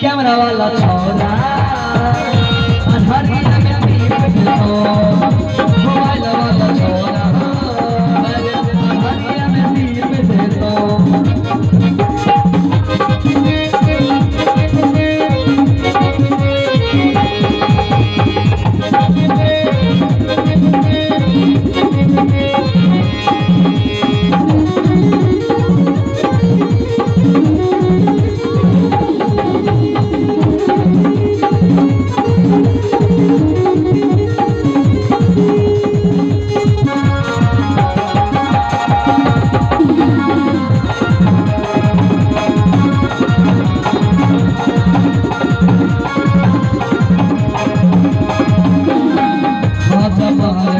camera वाला छोरा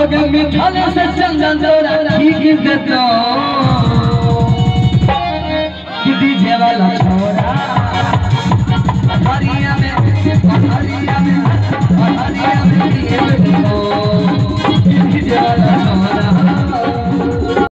भगवान मिठाने से चंदन दोरा ठीक है तो